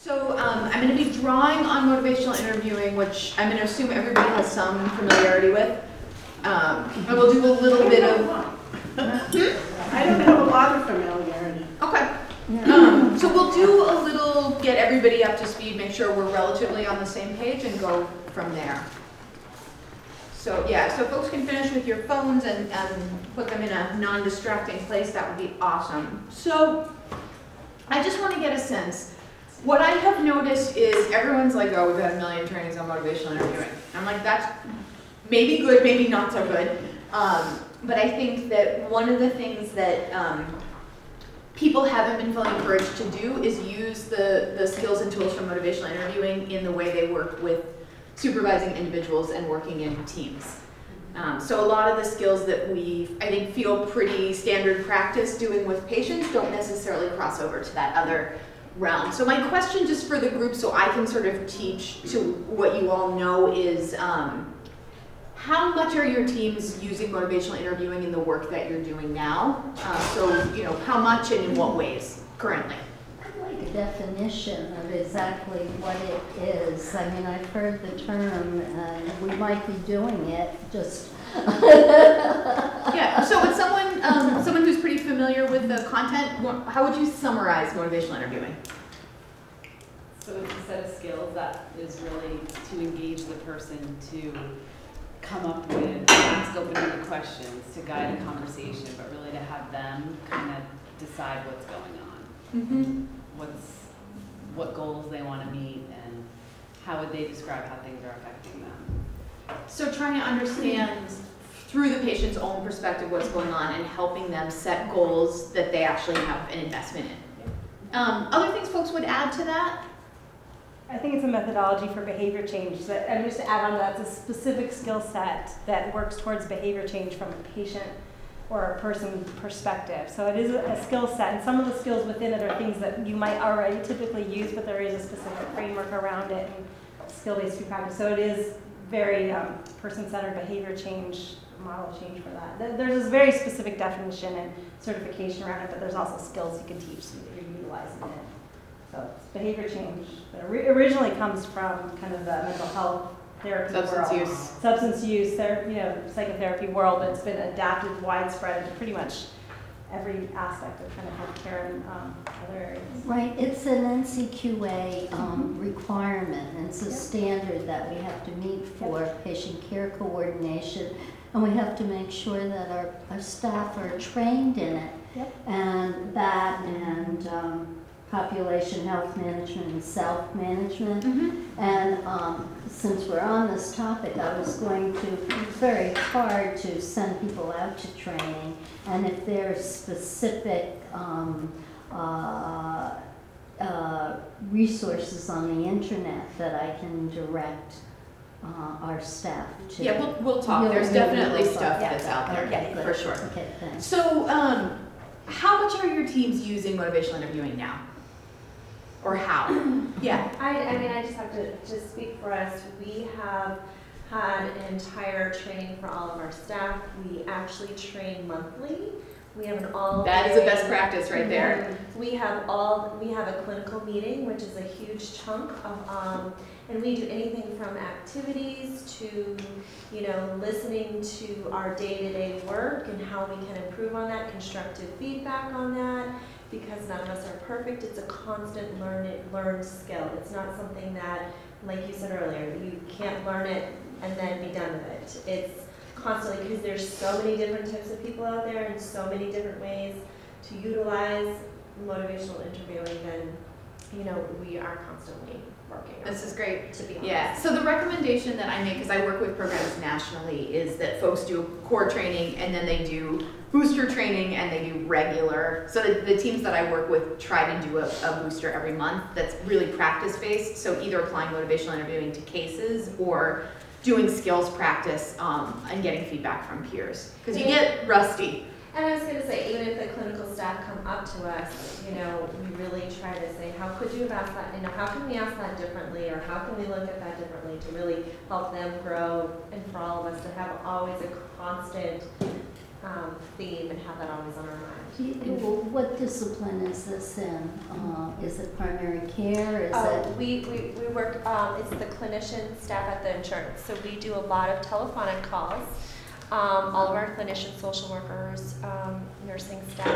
So um, I'm going to be drawing on motivational interviewing, which I'm going to assume everybody has some familiarity with. Um, and we'll do a little bit of. I don't have a lot of familiarity. Okay. Um, so we'll do a little, get everybody up to speed, make sure we're relatively on the same page, and go from there. So yeah, so folks can finish with your phones and, and put them in a non-distracting place. That would be awesome. So I just want to get a sense. What I have noticed is everyone's like, oh, we've had a million trainings on motivational interviewing. I'm like, that's maybe good, maybe not so good. Um, but I think that one of the things that um, people haven't been feeling encouraged to do is use the, the skills and tools from motivational interviewing in the way they work with supervising individuals and working in teams. Um, so a lot of the skills that we, I think, feel pretty standard practice doing with patients don't necessarily cross over to that other realm. So my question just for the group so I can sort of teach to what you all know is, um, how much are your teams using motivational interviewing in the work that you're doing now? Uh, so, you know, how much and in what ways currently? I'd like a definition of exactly what it is. I mean, I've heard the term, and we might be doing it, just. Yeah, so with someone, um, someone who's pretty familiar with the content, how would you summarize motivational interviewing? So it's a set of skills that is really to engage the person to come up with, ask open-ended questions, to guide a conversation, but really to have them kind of decide what's going on. Mm-hmm. What's, what goals they want to meet and how would they describe how things are affecting them. So trying to understand through the patient's own perspective what's going on and helping them set goals that they actually have an investment in. Um, other things folks would add to that? I think it's a methodology for behavior change. That, and just to add on to that, it's a specific skill set that works towards behavior change from a patient or a person perspective. So it is a, a skill set, and some of the skills within it are things that you might already typically use, but there is a specific framework around it and skill-based practice. So it is very um, person-centered behavior change, model change for that. There's this very specific definition and certification around it, but there's also skills you can teach so that you're utilizing it. So it's behavior change that originally comes from kind of the mental health therapy Substance world. use. Substance use, therapy, you know, psychotherapy world, but it's been adapted widespread to pretty much every aspect of kind of healthcare and um, other areas. Right, it's an NCQA um, requirement, and it's a standard that we have to meet for patient care coordination, and we have to make sure that our, our staff are trained in it. Yep. And that and um, population health management and self-management. Mm-hmm. And um, since we're on this topic, I was going to, it's very hard to send people out to training. And if there's specific um, uh, uh, resources on the internet that I can direct uh, our staff to. Yeah, we'll, we'll talk. You'll- There's you'll- definitely you'll stuff talk. that's out there, Okay, for good. sure. Okay, thanks. So, um, how much are your teams using motivational interviewing now? Or how? Yeah. I, I mean, I just have to, to speak for us. We have had an entire training for all of our staff. We actually train monthly. We have an all. That is a best practice right there. We have all, we have a clinical meeting, which is a huge chunk of, um, and we do anything from activities to, you know, listening to our day-to-day work and how we can improve on that, constructive feedback on that, because none of us are perfect. It's a constant learn it, learned skill. It's not something that, like you said earlier, you can't learn it and then be done with it. It's constantly, because there's so many different types of people out there and so many different ways to utilize motivational interviewing, then, you know, we are constantly This is great. to be honest. Yeah, so the recommendation that I make, because I work with programs nationally, is that folks do core training and then they do booster training and they do regular. So the, the teams that I work with try to do a, a booster every month that's really practice based. So either applying motivational interviewing to cases or doing skills practice um, and getting feedback from peers. Because you get rusty. And I was gonna say, even if the clinical staff come up to us, you know, we really try to say, how could you have asked that, you know, how can we ask that differently, or how can we look at that differently to really help them grow, and for all of us to have always a constant um, theme and have that always on our mind. You- well, What discipline is this in? Uh, Is it primary care? Is Oh, it? we, we, we work, um, it's the clinician staff at the insurance, so we do a lot of telephonic calls. Um, all of our clinicians, social workers, um, nursing staff,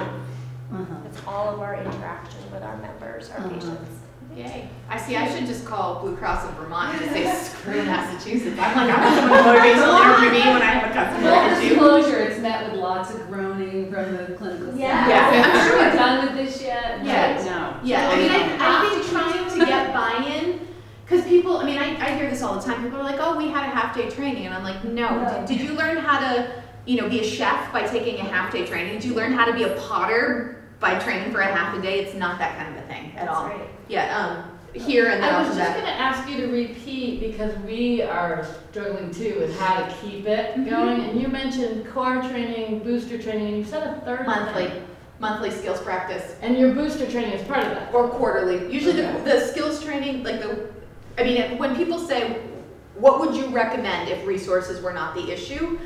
uh-huh. it's all of our interaction with our members, our Uh-huh. patients. Yay. I see, I should just call Blue Cross of Vermont and say, screw Massachusetts. I'm like, I'm not someone motivational interview me when I have a customer Full issue. disclosure, it's met with lots of groaning from the clinical staff. Yeah. Yeah, I'm sure. we're done with this yet? Yeah. No. Yeah, I mean, I, I think trying to get buy-in, because people, I mean, I, I hear this all the time. People are like, oh, we had a half-day training, and I'm like, no. No. Did, did you learn how to, you know, be a chef by taking a half-day training? Did you learn how to be a potter by training for a half a day? It's not that kind of a thing at That's all. right. Yeah, um, here and then I was just that. gonna ask you to repeat because we are struggling too with how to keep it Mhm. going. And you mentioned core training, booster training, and you said a third Monthly, thing. monthly skills practice. And your booster training is part of that. Or quarterly. Usually the, the skills training, like the, I mean, when people say, what would you recommend if resources were not the issue?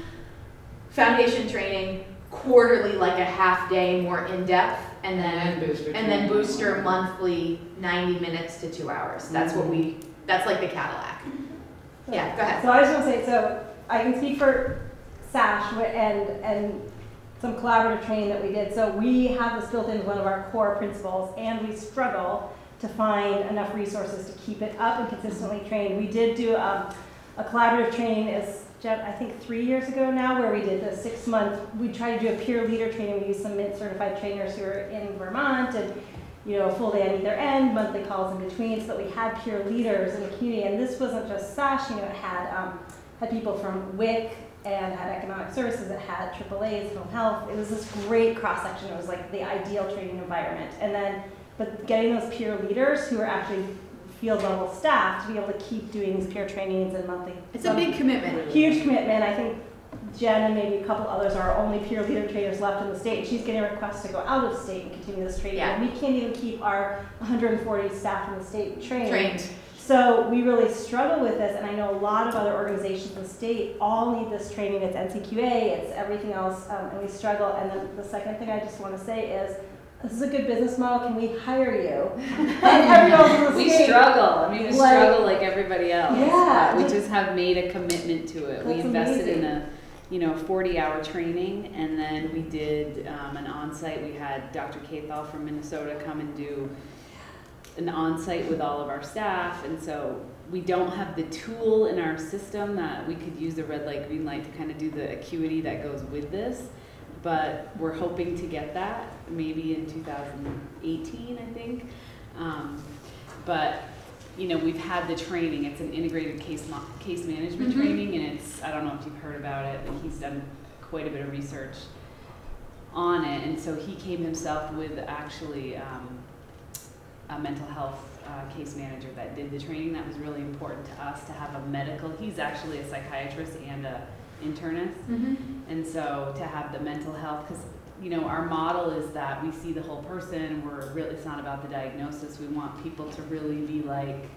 Foundation training, quarterly, like a half day, more in-depth, and then, booster and then booster monthly, ninety minutes to two hours. That's what we, that's like the Cadillac. Hmm. Yeah, go ahead. So I just want to say, so I can speak for SASH and, and some collaborative training that we did. So we have this built into one of our core principles and we struggle to find enough resources to keep it up and consistently train. We did do um, a collaborative training is I think three years ago now where we did the six month, we tried to do a peer leader training. We used some mint certified trainers who are in Vermont and you know, full day on either end, monthly calls in between, so that we had peer leaders in the community. And this wasn't just SASH, you know, it had, um, had people from WIC and had economic services, it had AAA's, home health. It was this great cross section. It was like the ideal training environment. And then, but getting those peer leaders who are actually field level staff to be able to keep doing these peer trainings and monthly. It's a big commitment. Huge commitment. I think Jen and maybe a couple others are our only peer leader trainers left in the state. And she's getting requests to go out of state and continue this training. Yeah. And we can't even keep our 140 staff in the state trained. Trained. So we really struggle with this, and I know a lot of other organizations in the state all need this training. It's NCQA, it's everything else, um, and we struggle. And then the second thing I just want to say is, this is a good business model. Can we hire you? and everyone else in the We state. struggle, I mean, we Like- struggle like everybody else. Yeah, We just- have made a commitment to it. We invested in a, you know, forty-hour training, and then we did, um, an onsite. We had Dr. Kathol from Minnesota come and do an onsite with all of our staff, and so we don't have the tool in our system that we could use the red light, green light to kind of do the acuity that goes with this. But we're hoping to get that, maybe in two thousand eighteen, I think. Um, but, you know, we've had the training, it's an integrated case case management Mhm. training, and it's, I don't know if you've heard about it, but he's done quite a bit of research on it, and so he came himself with actually, um, a mental health, uh, case manager that did the training, that was really important to us, to have a medical, he's actually a psychiatrist and a internist, Mm-hmm. and so to have the mental health, because, you know, our model is that we see the whole person, we're really, it's not about the diagnosis, we want people to really be like,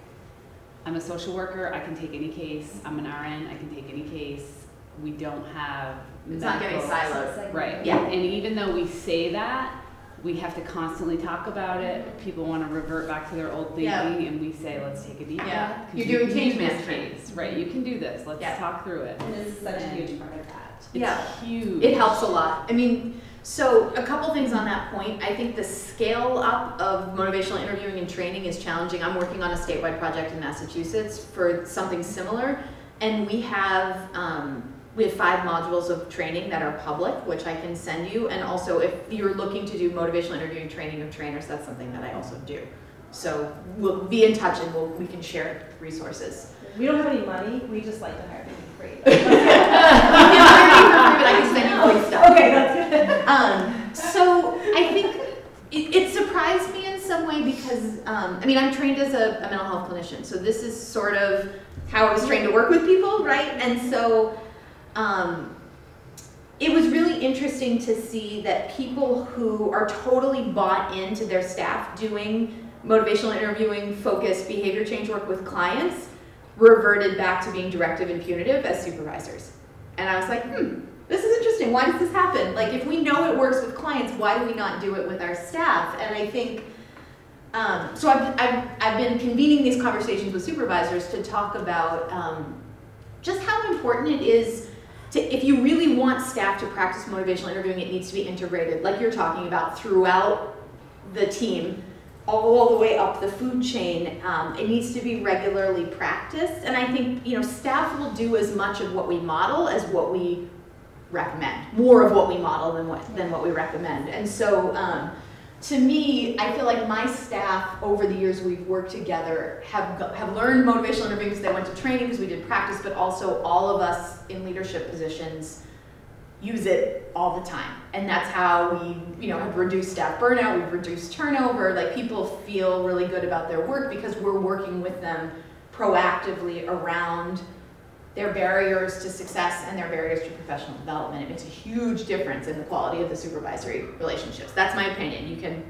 I'm a social worker, I can take any case, I'm an RN, I can take any case, we don't have It's not getting siloed. Right, Yeah. and even though we say that, we have to constantly talk about it, people wanna revert back to their old Yeah. thinking, and we say, let's take a deep breath. Yeah. 'cause You're you doing can change management. Right, you can do this, let's Yeah. talk through it. And this is such a huge part of that. Yeah. It's huge. It helps a lot. I mean, so a couple things on that point. I think the scale up of motivational interviewing and training is challenging. I'm working on a statewide project in Massachusetts for something similar, and we have um, we have five modules of training that are public, which I can send you. And also, if you're looking to do motivational interviewing training of trainers, that's something that I also do. So we'll be in touch, and we'll we can share resources. We don't have any money. We just like to hire people for free. you can hire me for free, but I can send you free stuff. okay, that's good. Um, so I think it, it surprised me in some way because, um, I mean, I'm trained as a, a mental health clinician, so this is sort of how I was trained to work with people, right? And so, um, it was really interesting to see that people who are totally bought into their staff doing motivational interviewing, focused behavior change work with clients reverted back to being directive and punitive as supervisors. And I was like, hmm, this is interesting. Why does this happen? Like, if we know it works with clients, why do we not do it with our staff? And I think, um, so I've, I've, I've been convening these conversations with supervisors to talk about um, just how important it is to, if you really want staff to practice motivational interviewing, it needs to be integrated, like you're talking about, throughout the team, all the way up the food chain. Um, it needs to be regularly practiced, and I think you know staff will do as much of what we model as what we recommend, more of what we model than what than what we recommend. And so, um, to me, I feel like my staff over the years we've worked together have have learned motivational interviewing because they went to training because we did practice, but also all of us in leadership positions use it all the time. And that's how we, you know, have reduced staff burnout, we've reduced turnover, like people feel really good about their work because we're working with them proactively around their barriers to success and their barriers to professional development. It makes a huge difference in the quality of the supervisory relationships. That's my opinion. You can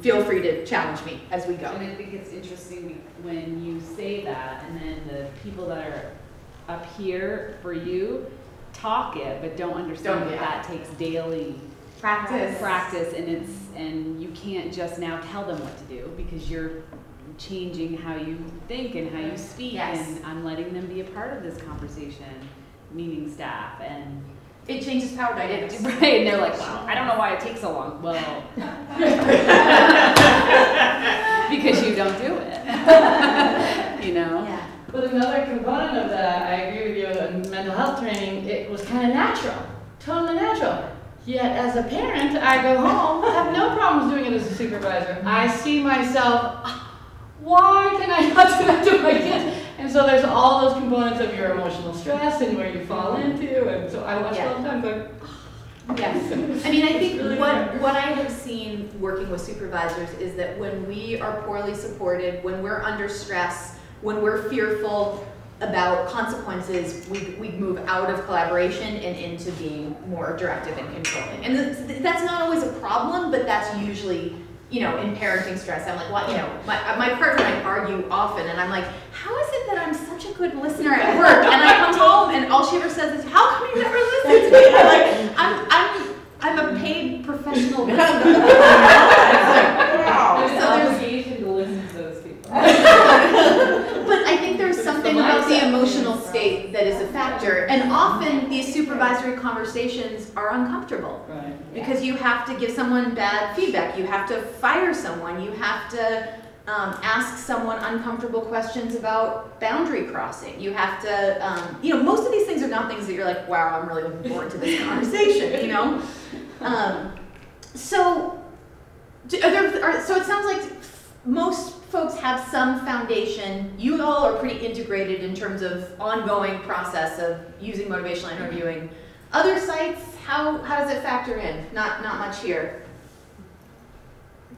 feel free to challenge me as we go. And I think it's interesting when you say that, and then the people that are up here for you talk it, but don't understand Don't, that yeah. that takes daily Practice. practice, and it's and you can't just now tell them what to do because you're changing how you think and how you speak, Yes. and I'm letting them be a part of this conversation, meaning staff and. It changes power dynamics. Right, and they're like, wow, I don't know why it takes so long. Well, because you don't do it. you know? Yeah. But another component of that, I agree with you, in mental health training, it was kind of natural, totally natural. Yet as a parent, I go home, have no problems doing it as a supervisor. I see myself, "Ah, why can I not do that to my kids? And so there's all those components of your emotional stress and where you fall into, and so I watch it all the time going, Yes. I mean, I think really what, what I have seen working with supervisors is that when we are poorly supported, when we're under stress, when we're fearful about consequences, we, we move out of collaboration and into being more directive and controlling. And that's, that's not always a problem, but that's usually, you know, in parenting stress. I'm like, well, you know, my, my partner and I argue often, and I'm like, how is it that I'm such a good listener at work? And I come home and all she ever says is, how come you never listen to me? I'm like, I'm, I'm, I'm a paid professional listener. Wow. There's So an there's- obligation to listen to those people. But I think there's It's the something about the mindset. emotional state that is a factor. And often these supervisory conversations are uncomfortable. right. Because you have to give someone bad feedback, you have to fire someone, you have to um, ask someone uncomfortable questions about boundary crossing. You have to, um, you know, most of these things are not things that you're like, wow, I'm really looking forward to this conversation, you know? Um, so, are there, are, so it sounds like most folks have some foundation. You all are pretty integrated in terms of ongoing process of using motivational interviewing. Other sites, how, how does it factor in? Not, not much here.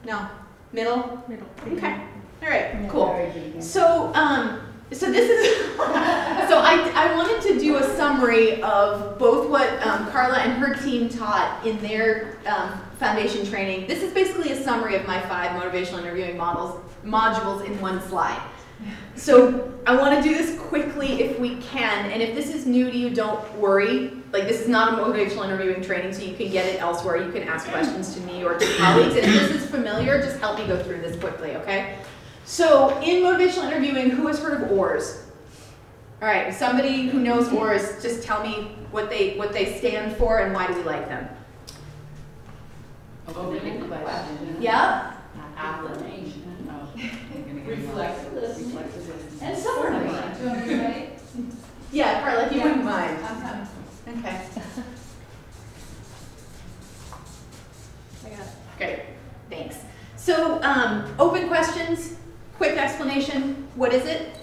No, middle? Middle. Okay, all right, In cool. So, um, so this is, so I, I wanted to do a summary of both what um, Carla and her team taught in their um, foundation training. This is basically a summary of my five motivational interviewing models, modules in one slide. So I want to do this quickly if we can, and if this is new to you, don't worry. Like this is not a motivational interviewing training, so you can get it elsewhere. You can ask questions to me or to colleagues, and if this is familiar, just help me go through this quickly, okay? So in motivational interviewing, who has heard of OARs? All right, somebody who knows OARs, just tell me what they what they stand for and why do we like them? Open-ended question. Yeah. Affirmation. Oh, I'm Reflexive Reflexive. And summary. Do you want me to write? Yeah, Carla, if you wouldn't mind. I'm coming. Okay. I got it. Great, thanks. So, um, open questions, quick explanation. What is it?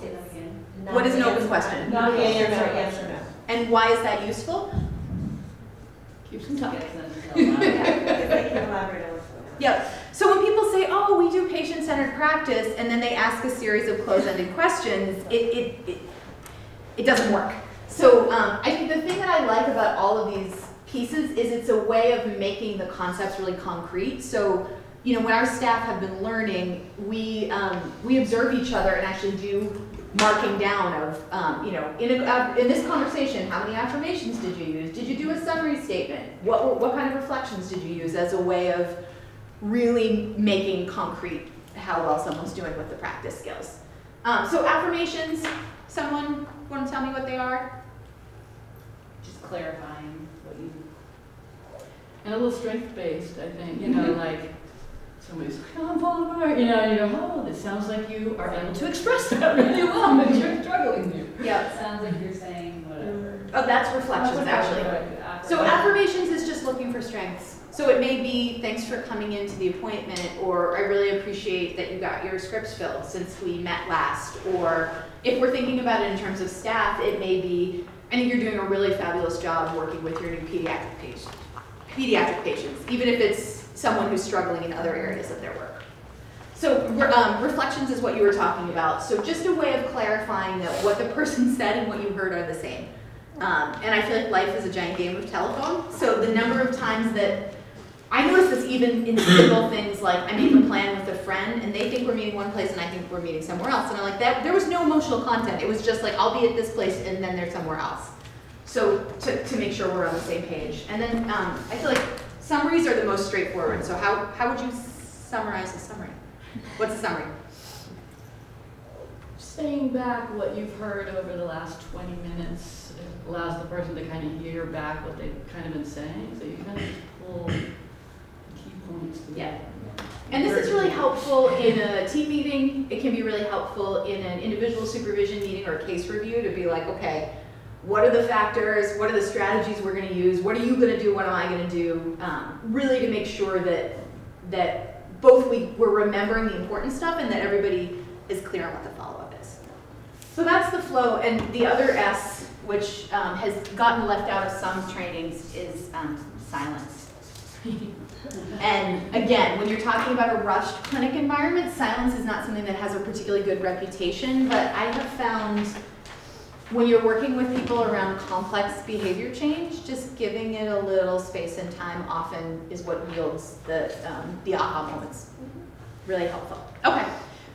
Say. What is an open question? Not the answer, yes or no. And why is that useful? Keeps them them Yeah, about it. because they can elaborate on what's. Yep. So when people say, "Oh, we do patient-centered practice," and then they ask a series of closed-ended questions, it it it, it doesn't work. So um, I think the thing that I like about all of these pieces is it's a way of making the concepts really concrete. So you know, when our staff have been learning, we um, we observe each other and actually do marking down of, um, you know, in, a, uh, in this conversation, how many affirmations did you use? Did you do a summary statement? What, what kind of reflections did you use as a way of really making concrete how well someone's doing with the practice skills? Um, so affirmations, someone want to tell me what they are? Just clarifying what you, And a little strength-based, I think, you know, like, somebody's like, oh, I'm falling apart, you know, and you go, oh, this sounds like you are able to express that really well, but you're struggling to. Yep. sounds like you're saying whatever. Oh, that's reflections, actually. So affirmations is just looking for strengths. So it may be, thanks for coming into the appointment, or I really appreciate that you got your scripts filled since we met last. Or if we're thinking about it in terms of staff, it may be, I think you're doing a really fabulous job working with your new pediatric patients, pediatric patients, even if it's someone who's struggling in other areas of their work. So um, reflections is what you were talking about. So just a way of clarifying that what the person said and what you heard are the same. Um, and I feel like life is a giant game of telephone. So the number of times that I notice this even in simple things like I make a plan with a friend and they think we're meeting one place and I think we're meeting somewhere else. And I'm like, that there was no emotional content. It was just like I'll be at this place and then they're somewhere else. So to, to make sure we're on the same page. And then um, I feel like summaries are the most straightforward. So how, how would you summarize a summary? What's a summary? Saying back what you've heard over the last 20 minutes allows the person to kind of hear back what they've kind of been saying, so you kind of just pull key points Yeah. And this is really helpful in a team meeting. It can be really helpful in an individual supervision meeting or case review to be like, okay, what are the factors? What are the strategies we're going to use? What are you going to do? What am I going to do? Um, really to make sure that that both we, we're remembering the important stuff and that everybody is clear on what the follow-up is. So that's the flow. And the other S, which um, has gotten left out of some trainings, is um, silence. And again, when you're talking about a rushed clinic environment, silence is not something that has a particularly good reputation, but I have found when you're working with people around complex behavior change, just giving it a little space and time often is what yields the, um, the aha moments. Really helpful. Okay,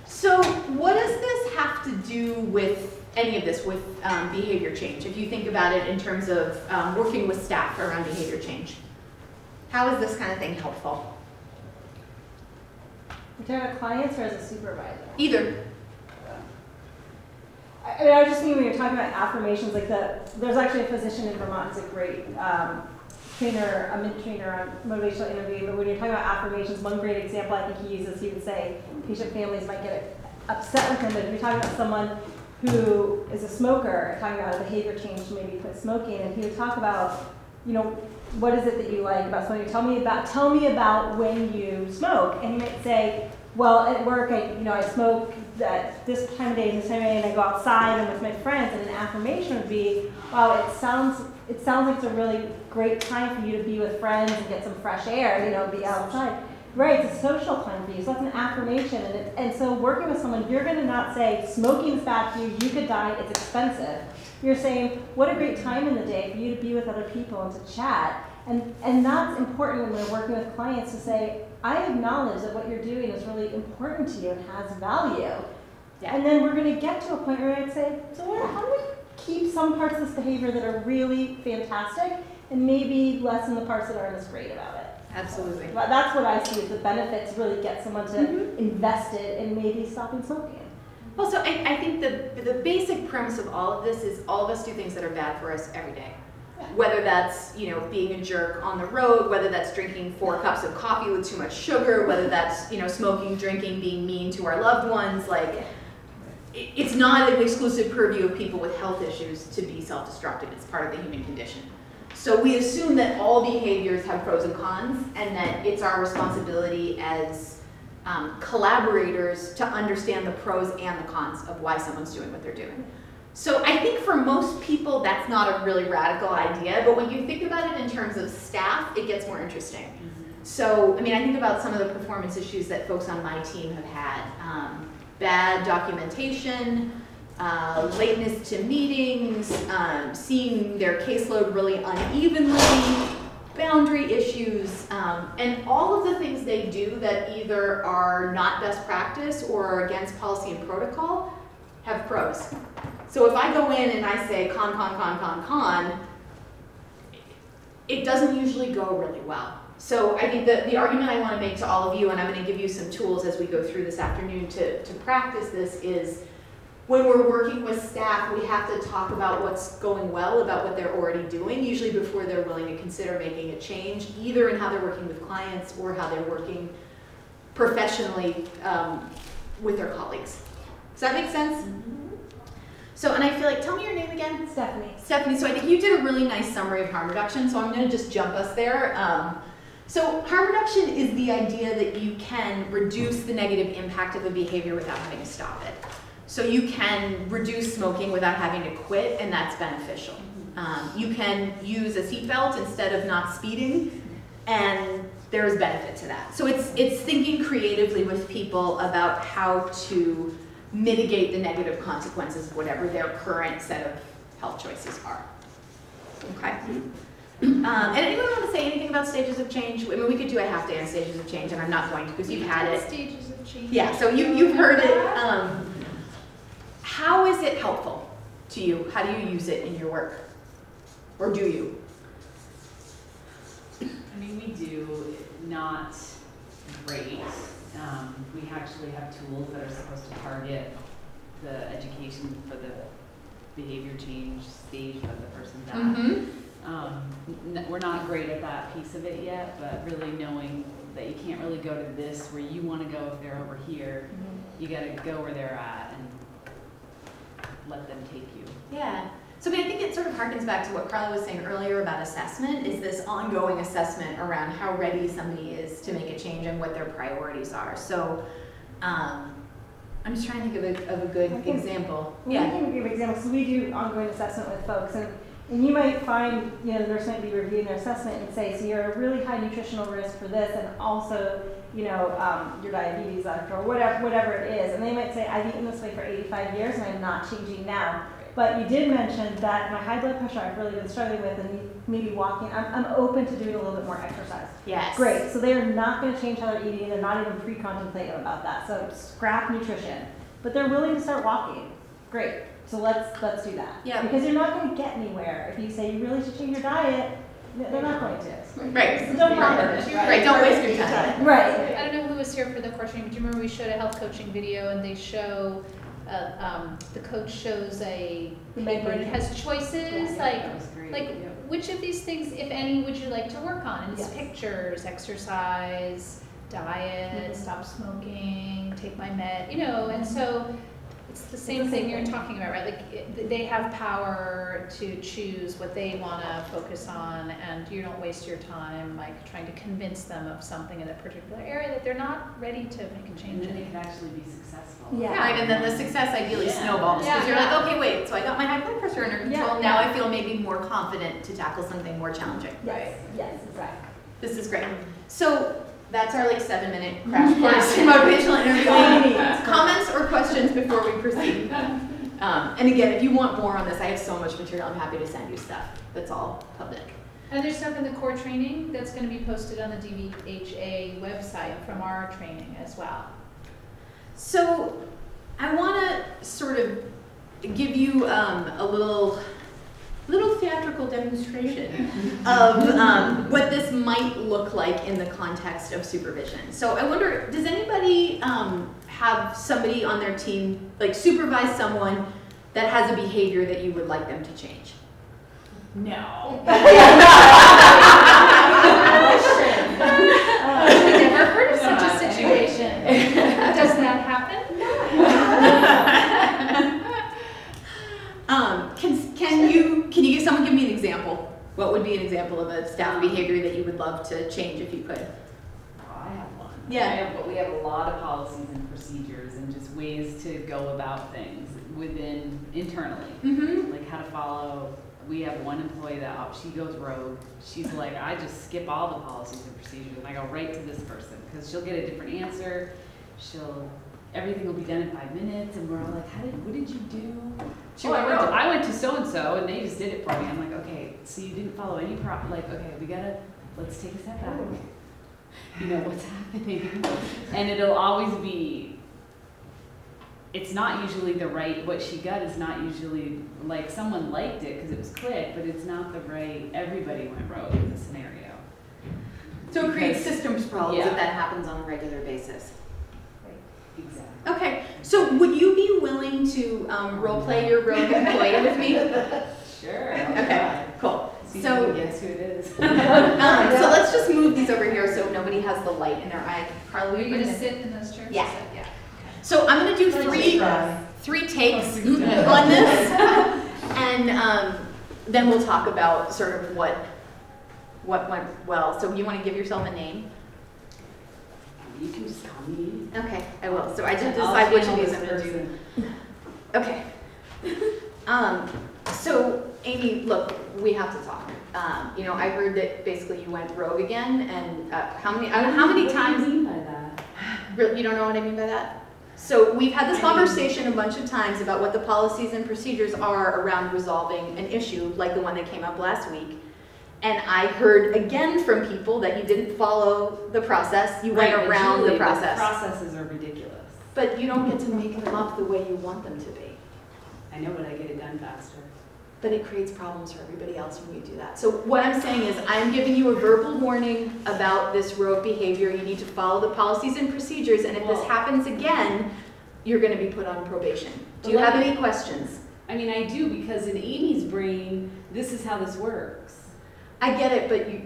so what does this have to do with any of this, with um, behavior change? If you think about it in terms of um, working with staff around behavior change. How is this kind of thing helpful? You talking about clients or as a supervisor? Either. I mean, I was just mean when you're talking about affirmations, like the, there's actually a physician in Vermont, who's a great um, trainer, a mid trainer on motivational interviewing, but when you're talking about affirmations, one great example I think he uses, he would say, patient families might get upset with him, but if you're talking about someone who is a smoker, talking about a behavior change to maybe quit smoking, and he would talk about, you know, what is it that you like about smoking? Tell me about, tell me about when you smoke. And he might say, well, at work, I, you know, I smoke at this time of day, this time of day, and I go outside and with my friends. And an affirmation would be, wow, it sounds, it sounds like it's a really great time for you to be with friends and get some fresh air, you know, be outside. Right, it's a social time for you. So that's an affirmation. And, it, and so working with someone, you're going to not say, smoking's bad for you, you could die, it's expensive. You're saying, what a great time in the day for you to be with other people and to chat. And, and that's important when we're working with clients to say, I acknowledge that what you're doing is really important to you and has value. Yeah. And then we're going to get to a point where I'd say, so what, how do we keep some parts of this behavior that are really fantastic and maybe lessen the parts that aren't as great about it? Absolutely. But that's what I see as the benefit to really get someone to Mhm. invest it in maybe stopping smoking. Well, so I, I think the, the basic premise of all of this is all of us do things that are bad for us every day. Whether that's, you know, being a jerk on the road, whether that's drinking four cups of coffee with too much sugar, whether that's, you know, smoking, drinking, being mean to our loved ones, like, it's not an exclusive purview of people with health issues to be self-destructive. It's part of the human condition. So we assume that all behaviors have pros and cons, and that it's our responsibility as um, collaborators to understand the pros and the cons of why someone's doing what they're doing. So I think for most people, that's not a really radical idea, but when you think about it in terms of staff, it gets more interesting. So, I mean, I think about some of the performance issues that folks on my team have had. Um, bad documentation, uh, lateness to meetings, um, seeing their caseload really unevenly, boundary issues, um, and all of the things they do that either are not best practice or are against policy and protocol have pros. So if I go in and I say con, con, con, con, con, it doesn't usually go really well. So I think the, the argument I want to make to all of you, and I'm going to give you some tools as we go through this afternoon to, to practice this, is when we're working with staff, we have to talk about what's going well, about what they're already doing, usually before they're willing to consider making a change, either in how they're working with clients or how they're working professionally um, with their colleagues. Does that make sense? So, and I feel like, tell me your name again. Stephanie. Stephanie, so I think you did a really nice summary of harm reduction, so I'm going to just jump us there. Um, so, harm reduction is the idea that you can reduce the negative impact of a behavior without having to stop it. So, you can reduce smoking without having to quit, and that's beneficial. Um, you can use a seatbelt instead of not speeding, and there's benefit to that. So, it's, it's thinking creatively with people about how to mitigate the negative consequences of whatever their current set of health choices are. Okay. Um, and anyone want to say anything about stages of change? I mean, we could do a half day on stages of change, and I'm not going to because you've had it. Stages of change. Yeah, so you, you've heard it. Um, how is it helpful to you? How do you use it in your work? Or do you? I mean, we do, not great. Um, we actually have tools that are supposed to target the education for the behavior change stage that the person's at. Mm-hmm. Um, n- we're not great at that piece of it yet, but really knowing that you can't really go to this where you wanna go if they're over here. You gotta go where they're at and let them take you. Yeah. So I mean, I think it sort of harkens back to what Carla was saying earlier about assessment, is this ongoing assessment around how ready somebody is to make a change and what their priorities are. So, um, I'm just trying to think of a, of a good I think- example. We Yeah. can give examples, so we do ongoing assessment with folks, and, and you might find, you know, the nurse might be reviewing their assessment and say, so you're a really high nutritional risk for this, and also, you know, um, your diabetes, or whatever, whatever it is, and they might say, I've eaten this way for eighty-five years, and I'm not changing now. But you did mention that my high blood pressure I've really been struggling with, and maybe walking, I'm, I'm open to doing a little bit more exercise. Yes. Great, so they're not gonna change how they're eating, they're not even pre-contemplating about that, so scrap nutrition. But they're willing to start walking, great, so let's, let's do that. Yeah. Because you're not gonna get anywhere if you say you really should change your diet, they're they're not going to. Right. So don't bother. Right, don't waste your time. Right. I don't know who was here for the coaching, but do you remember we showed a health coaching video and they show, uh, um, the coach shows a paper and has choices, like, That was great. like, yeah. which of these things, if any, would you like to work on? And it's Yes. pictures, exercise, diet, Mhm. stop smoking, take my med, you know, and so it's the same thing you're talking about, right? Like, it- they have power to choose what they wanna focus on, and you don't waste your time, like, trying to convince them of something in a particular area that they're not ready to make a And change then in. they can actually be successful. Yeah. Right, and then the success ideally Yeah. snowballs, because Yeah, you're yeah. like, okay, wait, so I got my high blood pressure under Yeah, control, now yeah. I feel maybe more confident to tackle something more challenging. Yes, yes, exactly. This is great. So that's our like seven minute crash course in motivational interviewing. Comments or questions before we proceed? Um, and again, if you want more on this, I have so much material. I'm happy to send you stuff. That's all public. And there's stuff in the core training that's gonna be posted on the DVHA website from our training as well. So I want to sort of give you um, a little little theatrical demonstration of um, what this might look like in the context of supervision. So I wonder, does anybody um, have somebody on their team like supervise someone that has a behavior that you would like them to change? No. I've never heard of such a situation. Does that happen? Um, can, can you can you give someone give me an example? What would be an example of a staff behavior that you would love to change if you could? I have one. Yeah. Have, but we have a lot of policies and procedures and just ways to go about things within, internally. Mm-hmm. Like how to follow, we have one employee that, she goes rogue. She's like, I just skip all the policies and procedures and I go right to this person. Cause she'll get a different answer. She'll, everything will be done in five minutes and we're all like, how did, what did you do? She oh, I went to. I went to so-and-so and they just did it for me. I'm like, okay, so you didn't follow any pro, like, okay, we gotta, let's take a step back. You know what's happening. And it'll always be it's not usually the right, what she got is not usually, like, someone liked it because it was click, but it's not the right, everybody went rogue in the scenario. So it creates systems problems yeah. if that happens on a regular basis. Right. Exactly. Okay, so would you be willing to um, role play your rogue employee with me? Sure. Okay, cool. See So- you guess who it is. Um, so let's just move these over here so nobody has the light in their eye. Carla, Are will you you gonna gonna sit in those chairs? Yeah. Yeah. So I'm gonna do three, three takes on this, and um, then we'll talk about sort of what what went well. So you want to give yourself a name? You can just call me. Okay, I will. So I I'll decide which of these I'm gonna do. Okay. Um, so Amy, look, we have to talk. Um, you know, I heard that basically you went rogue again, and uh, how many? How many What do you times? mean by that? Really, you don't know what I mean by that? So we've had this conversation a bunch of times about what the policies and procedures are around resolving an issue, like the one that came up last week. And I heard again from people that you didn't follow the process, you went Right, around Julie, the process. processes are ridiculous. But you don't get to make them up the way you want them to be. I know, but I get it done faster. But it creates problems for everybody else when you do that. So what I'm saying is, I'm giving you a verbal warning about this rogue behavior. You need to follow the policies and procedures, and if this happens again, you're gonna be put on probation. Do you have let any questions? I mean, I do, because in Amy's brain, this is how this works. I get it, but you,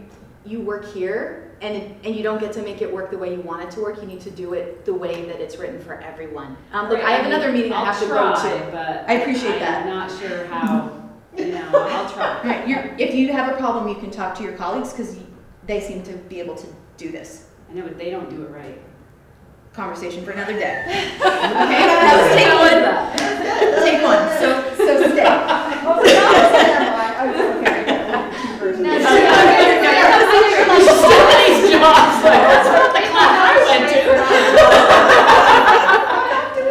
you work here, and, it- and you don't get to make it work the way you want it to work. You need to do it the way that it's written for everyone. Um, look, Right, I have mean, another meeting I I'll have to go try, to. But I appreciate that. I'm not sure how, you know, I'll try. Right, you're, if you have a problem, you can talk to your colleagues, because they seem to be able to do this. I know, but they don't do it right. Conversation for another day. Okay, that was take one. Take one, so, so stay. Somebody's jobs, like, that's not the class I went to.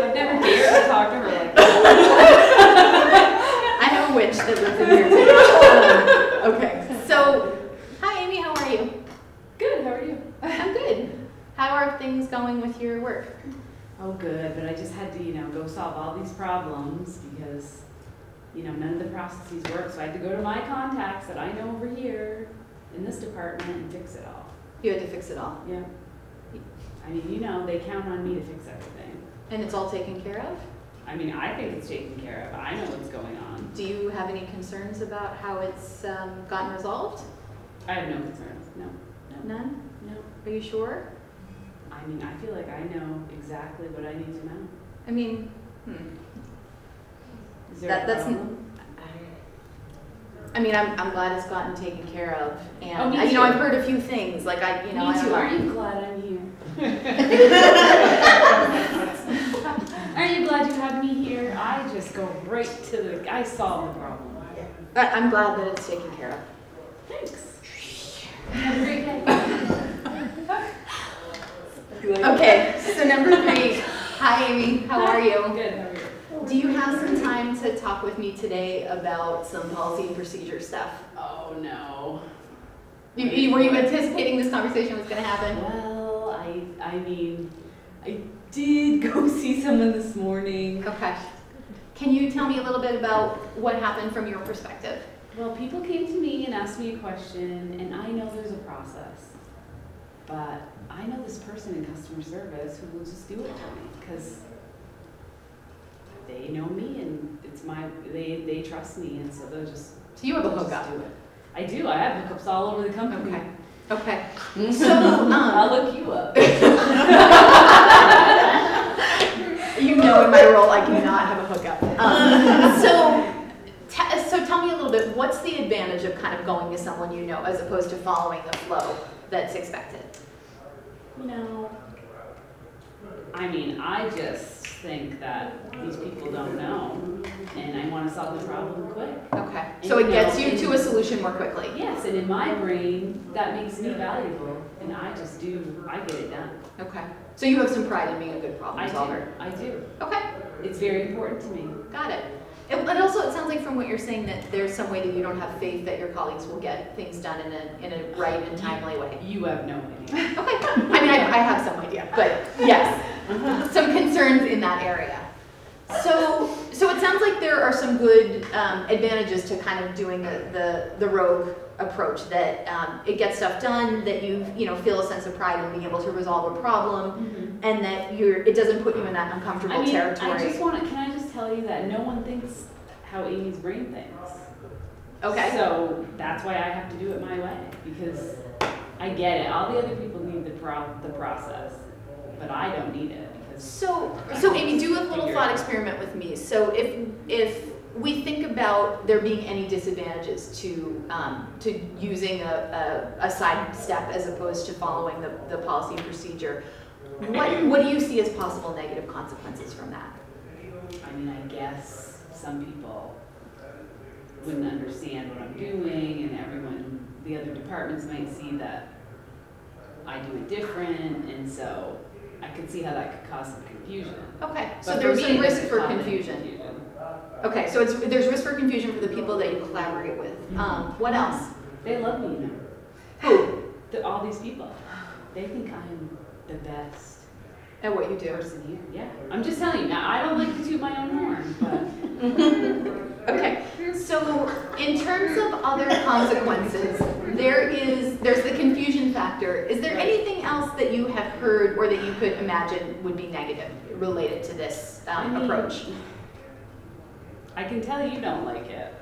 I've never dared to talk to her like that. I have a witch that lives in here too. Um, Okay, so, hi Amy, how are you? Good, how are you? I'm good. How are things going with your work? Oh, good, but I just had to, you know, go solve all these problems because, you know, none of the processes work. So I had to go to my contacts that I know over here in this department and fix it all. You had to fix it all, Yeah. I mean, you know, they count on me to fix everything. and it's all taken care of? I mean, I think it's taken care of. I know what's going on. Do you have any concerns about how it's um, gotten resolved? I have no concerns. No, no, None? no. Are you sure? I mean, I feel like I know exactly what I need to know. I mean, hmm. Is there That- a that's problem? I mean, I'm, I'm glad it's gotten taken care of, oh, and, Oh, I- you know. I've heard a few things, like I, you know, Me too. Aren't you glad I'm here? Aren't you glad you have me here? I just go right to the, I solve the problem. But I'm glad that it's taken care of. Thanks. Okay, so number three, hi Amy, how are you? Good, how are you? Do you have some time to talk with me today about some policy and procedure stuff? Oh, no. You, you- were you anticipating this conversation was gonna happen? Well, I, I mean, I did go see someone this morning. Okay. Can you tell me a little bit about what happened from your perspective? Well, people came to me and asked me a question, and I know there's a process. But I know this person in customer service who will just do it for me, because they know me and it's my, they, they trust me, and so they'll just, So you have a hookup? do it. I do, I have hookups all over the company. Okay. Okay. So, um, I'll look you up. You know in my role, I cannot have a hookup. Um, so, so tell me a little bit, what's the advantage of kind of going to someone you know as opposed to following the flow that's expected? You know, I mean, I just think that these people don't know, and I want to solve the problem quick. Okay. So it gets you to a solution more quickly? Yes, and in my brain, that makes me valuable, and I just do, I get it done. Okay. So you have some pride in being a good problem I problem do. I do. Okay, It's very important to me. got it. But also, it sounds like from what you're saying that there's some way that you don't have faith that your colleagues will get things done in a, in a right and timely way. You have no idea. Okay, I mean, I, I have some idea, but yes, some concerns in that area. So, so it sounds like there are some good um, advantages to kind of doing the, the, the rogue approach. That um, it gets stuff done. That you you know feel a sense of pride in being able to resolve a problem, and that you're it doesn't put you in that uncomfortable I mean, territory. I just want to, can I just tell you that no one thinks how Amy's brain thinks. okay. So that's why I have to do it my way, because I get it, all the other people need the pro, the process, but I don't need it, because. So, so Amy, do a little thought experiment with me. So if, if we think about there being any disadvantages to, um, to using a, a, a side step as opposed to following the, the policy and procedure, what, what do you see as possible negative consequences from that? I mean, I guess some people wouldn't understand what I'm doing, and everyone, the other departments might see that I do it different, and so I could see how that could cause some confusion. Okay, so But there's for some risk for any confusion. Okay, so it's, there's risk for confusion for the people that you collaborate with. Um, what else? They love me now. Who? The, all these people, they think I'm the best And what you do? person here. Yeah, I'm just telling you. Now, I don't like to toot my own horn, but Okay, so in terms of other consequences, there is, there's the confusion factor. Is there anything else that you have heard or that you could imagine would be negative related to this I um, mean, approach? I can tell you don't like it.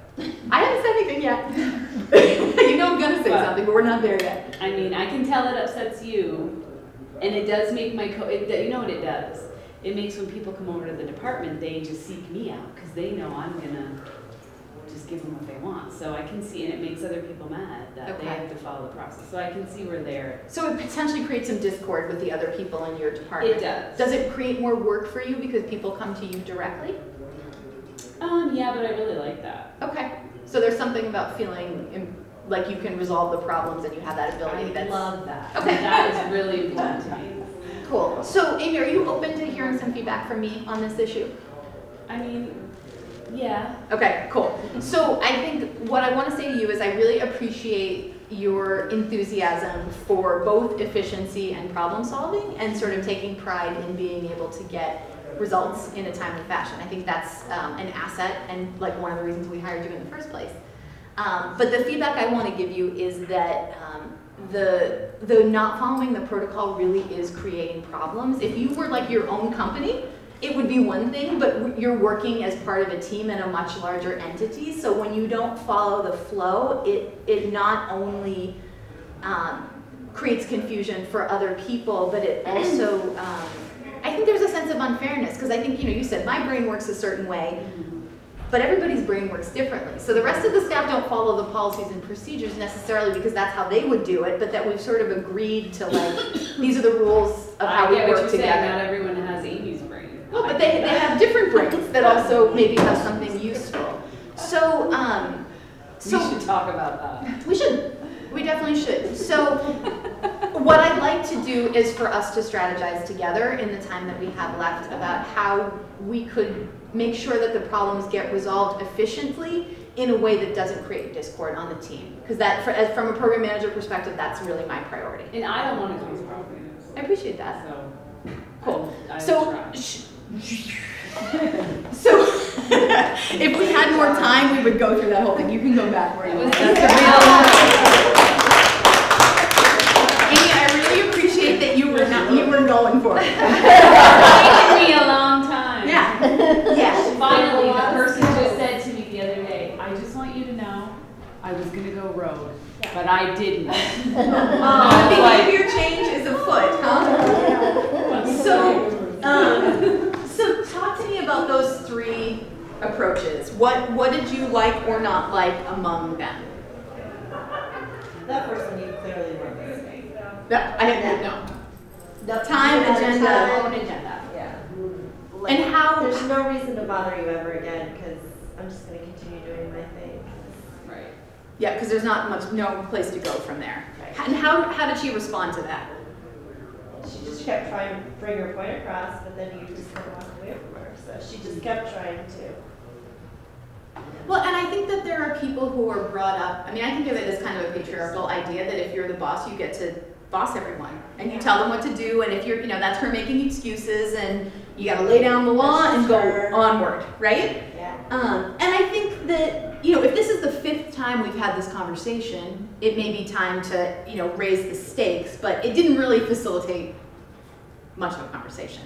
I haven't said anything yet. You know I'm gonna say But- something, but we're not there yet. I mean, I can tell it upsets you, and it does make my co. It, you know what it does? It makes when people come over to the department, they just seek me out because they know I'm gonna just give them what they want. So I can see, and it makes other people mad that they have to follow the process. So I can see where they're. So it potentially creates some discord with the other people in your department. It does. Does it create more work for you because people come to you directly? Um. Yeah, but I really like that. Okay, so there's something about feeling like you can resolve the problems and you have that ability I that's. love that. Okay. That is really important to me. Cool. So Amy, are you open to hearing some feedback from me on this issue? I mean, yeah. Okay, cool. So I think what I want to say to you is I really appreciate your enthusiasm for both efficiency and problem solving and sort of taking pride in being able to get results in a timely fashion. I think that's um, an asset and like one of the reasons we hired you in the first place. Um, but the feedback I want to give you is that um, the the not following the protocol really is creating problems. If you were like your own company, it would be one thing, but you're working as part of a team in a much larger entity. So when you don't follow the flow, it it not only um, creates confusion for other people, but it also um, I think there's a sense of unfairness because I think you know you said my brain works a certain way, but everybody's brain works differently. So the rest of the staff don't follow the policies and procedures necessarily because that's how they would do it, but that we've sort of agreed to like these are the rules of how I we get what work saying. together. Not everyone has Amy's brain. Well, but they, they have different brains that also maybe have something useful. So, um, so we should talk about that. we should, we definitely should. So, what I'd like to do is for us to strategize together in the time that we have left about how we could make sure that the problems get resolved efficiently in a way that doesn't create discord on the team. Because that, for, from a program manager perspective, that's really my priority. And I don't want to cause problems. I appreciate that. So. Cool. I So, so if we had more time, we would go through that whole thing. You can go back where It you was were. Amy, I really appreciate that you were not, you were going for it. taken me a long time. Yeah, yeah. Finally, the person just said to me the other day, I just want you to know, I was gonna go rogue, but I didn't. The behavior change is afoot, huh? So, um, so talk to me about those three approaches. What, what did you like or not like among them? That person you clearly were missing. No, I didn't know. The Time, the agenda, time- own agenda. Yeah. And how- There's no reason to bother you ever again, because I'm just gonna continue doing my thing. Yeah, because there's not much, no place to go from there. And how, how did she respond to that? She just kept trying to bring her point across, but then you just kind of walk away from her, so she just kept trying to. Well, and I think that there are people who are brought up, I mean, I think of it as kind of a patriarchal idea that if you're the boss, you get to boss everyone and you tell them what to do and if you're, you know, that's her making excuses and you gotta lay down the law and go onward, right? Yeah. Um, and I think that, you know, if this is the fifth time we've had this conversation, it may be time to, you know, raise the stakes, but it didn't really facilitate much of a conversation.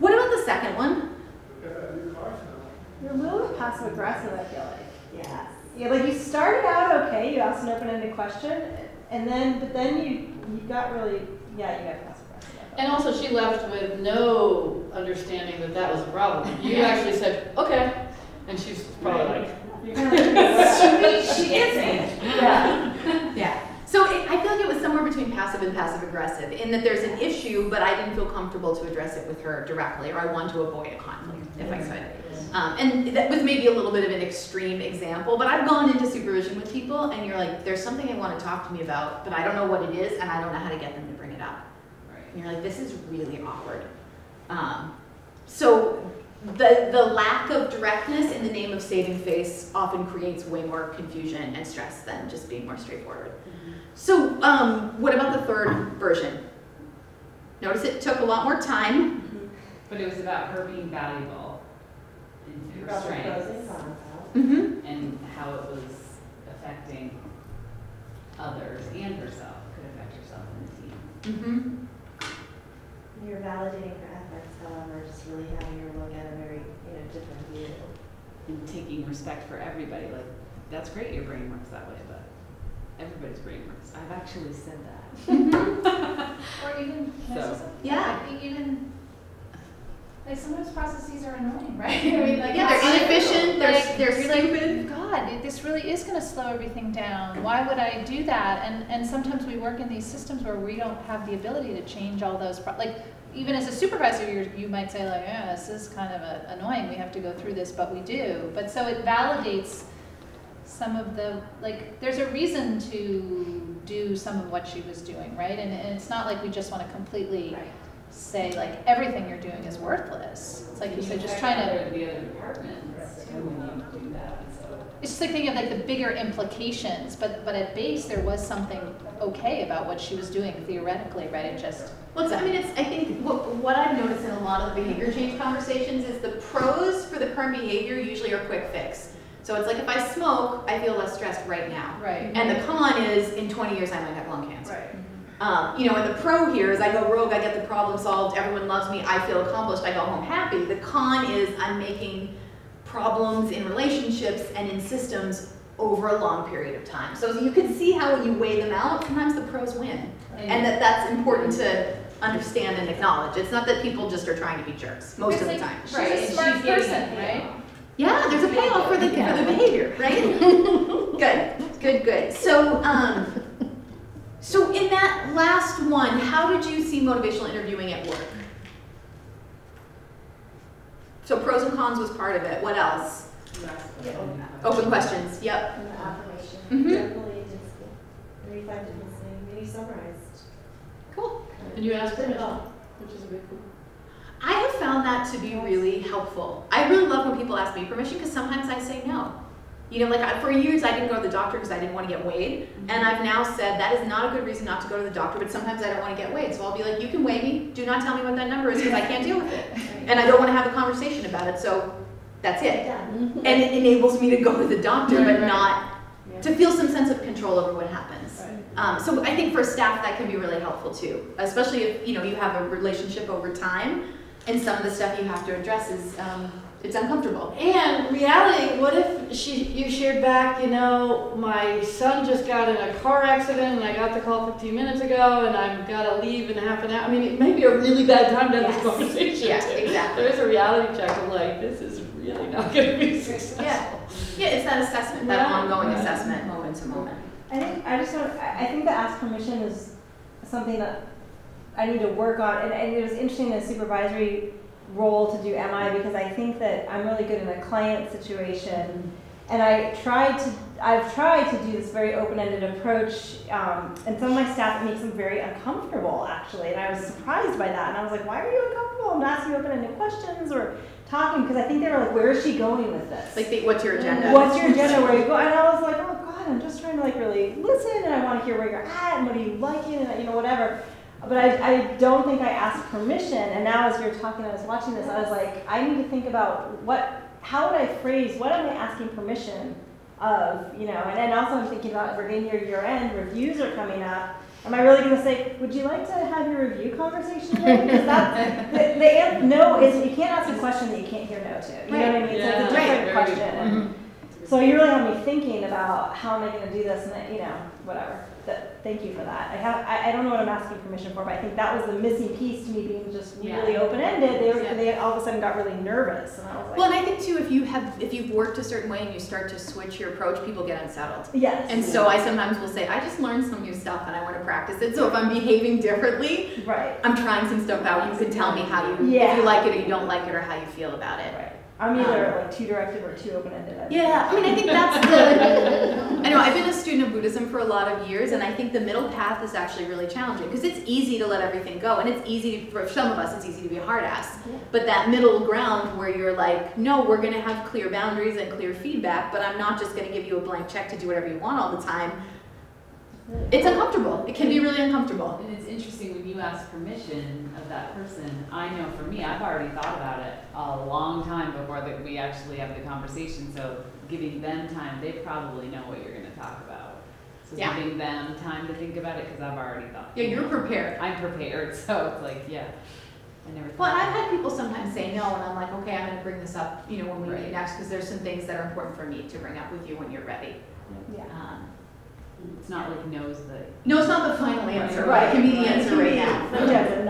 What about the second one? You're a little bit passive aggressive, I feel like. Yes. Yeah, like you started out okay, you asked an open-ended question, and then, but then you, you got really, yeah, you got passive aggressive. And also, she left with no understanding that that was a problem. You Yeah. actually said, okay, and she's probably like, You're kind of like, She me. yeah. Yeah. So it, I feel like it was somewhere between passive and passive aggressive in that there's an issue, but I didn't feel comfortable to address it with her directly, or I wanted to avoid a conflict if I could. Um, and that was maybe a little bit of an extreme example, but I've gone into supervision with people, and you're like, there's something they want to talk to me about, but I don't know what it is, and I don't know how to get them to bring it up. And you're like, this is really awkward. Um, so the, the lack of directness in the name of saving face often creates way more confusion and stress than just being more straightforward. So um, what about the third version? Notice it took a lot more time. But it was about her being valuable and her About strengths and. Mm-hmm. and how it was affecting others and herself, could affect herself and the team. Mm-hmm. You're validating her efforts, however, just really having her look at a very, you know, different view. And taking respect for everybody, like, that's great your brain works that way, but everybody's brain works. I've actually said that. Or even, can I So- Yeah. Like, Even, like sometimes processes are annoying, right? I mean, like. Yeah, they're inefficient, they're- like, they're you're like, stupid. God, this really is gonna slow everything down. Why would I do that? And, and sometimes we work in these systems where we don't have the ability to change all those, pro- like, even as a supervisor, you're, you might say like, yeah, this is kind of a- annoying, we have to go through this, but we do. But so it validates some of the, like, there's a reason to do some of what she was doing, right? And, and it's not like we just wanna completely say like, everything you're doing is worthless. It's like you said, just trying to, The other departments too when you do that, so. It's just like thinking of like the bigger implications, but, but at base, there was something okay about what she was doing theoretically, right? It just, Well, it's, I mean, it's, I think what, what I've noticed in a lot of the behavior change conversations is the pros for the current behavior usually are quick fix. So it's like if I smoke, I feel less stressed right now. right. And the con is in 20 years I might have lung cancer. Right. Um, you know, and the pro here is I go rogue, I get the problem solved, everyone loves me, I feel accomplished, I go home happy. The con is I'm making problems in relationships and in systems over a long period of time. So you can see how when you weigh them out, sometimes the pros win. And that that's important to understand and acknowledge. It's not that people just are trying to be jerks most of the time. She's Right, a smart she's person, right? Yeah, there's a payoff for the, for the behavior, right? Good, good, good. So, um, so in that last one, how did you see motivational interviewing at work? So pros and cons was part of it. What else? Yeah. open Open questions, yep. And the affirmation, Mhm. definitely just reflected the maybe summarized. Cool. and you asked permission, which is a big cool. I have found that to be really helpful. I really love when people ask me permission because sometimes I say no. You know, like I, for years I didn't go to the doctor because I didn't want to get weighed, and I've now said that is not a good reason not to go to the doctor. But sometimes I don't want to get weighed, so I'll be like, you can weigh me. Do not tell me what that number is because I can't deal with it, and I don't want to have a conversation about it. So that's it. Done. And it enables me to go to the doctor, but Right, right. not to feel some sense of control over what happens. Right. Um, so I think for staff that can be really helpful too, especially if you know you have a relationship over time, and some of the stuff you have to address is um, it's uncomfortable. And reality, what if she, you shared back, you know, my son just got in a car accident and I got the call 15 minutes ago and I've got to leave in half an hour. I mean, it may be a really bad time to have Yes. this conversation. Yeah, too. exactly. There is a reality check of like, this is really not going to be successful. Yeah, yeah, it's that assessment, that Right. ongoing Right. assessment, moment to moment. I think, I just want, I I think the ask permission is something that I need to work on, and, and it was interesting in supervisory role to do MI, because I think that I'm really good in a client situation, and I tried to, I've tried to do this very open-ended approach, um, and some of my staff, it makes them very uncomfortable, actually, and I was surprised by that, and I was like, why are you uncomfortable? I'm not asking open-ended questions, or talking, because I think they were like, where is she going with this? Like, the, what's your agenda? What's your agenda? Where you go? And I was like, oh God, God, I'm just trying to like really listen and I want to hear where you're at and what are you liking and you know whatever. But I, I don't think I asked permission. And now as you're talking, I was watching this, I was like, I need to think about what, how would I phrase, what am I asking permission of, you know? And then also I'm thinking about we're getting your year end, reviews are coming up. Am I really going to say, would you like to have your review conversation today? Because that's, the, the an- no is, you can't ask a question that you can't hear no to. You know what I mean? So it's a different Right. question. And so you really have me thinking about how am I going to do this and that, you know, whatever. That, thank you for that. I have, I, I don't know what I'm asking permission for, but I think that was the missing piece to me being just Yeah. really open-ended. They, were, Yeah. they all of a sudden got really nervous and I was like, Well, and I think too, if you have, if you've worked a certain way and you start to switch your approach, people get unsettled. yes. And so I sometimes will say, I just learned some new stuff and I want to practice it. So if I'm behaving differently, right. I'm trying some stuff out. You can tell me how you, yeah. if you like it or you don't like it or how you feel about it. Right. I'm either um, like too directive or too open-ended. I think. Yeah, I mean, I think that's the. I know I've been a student of Buddhism for a lot of years, and I think the middle path is actually really challenging because it's easy to let everything go, and it's easy for some of us. It's easy to be a hard ass, Yeah. but that middle ground where you're like, no, we're going to have clear boundaries and clear feedback, but I'm not just going to give you a blank check to do whatever you want all the time. It's uncomfortable. It can be really uncomfortable. And it's interesting when you ask permission of that person, I know for me, I've already thought about it a long time before that we actually have the conversation, so giving them time, they probably know what you're gonna talk about. So Yeah. giving them time to think about it, cause I've already thought. Yeah, you're prepared. I'm prepared, so it's like, yeah, I never Well, I've had people sometimes say no, and I'm like, okay, I'm going to bring this up, you know, when we meet next, because there's some things that are important for me to bring up with you when you're ready. Yeah. Um, It's not like knows the, No, it's not the final answer, Right. but it can be the answer right now. Sometimes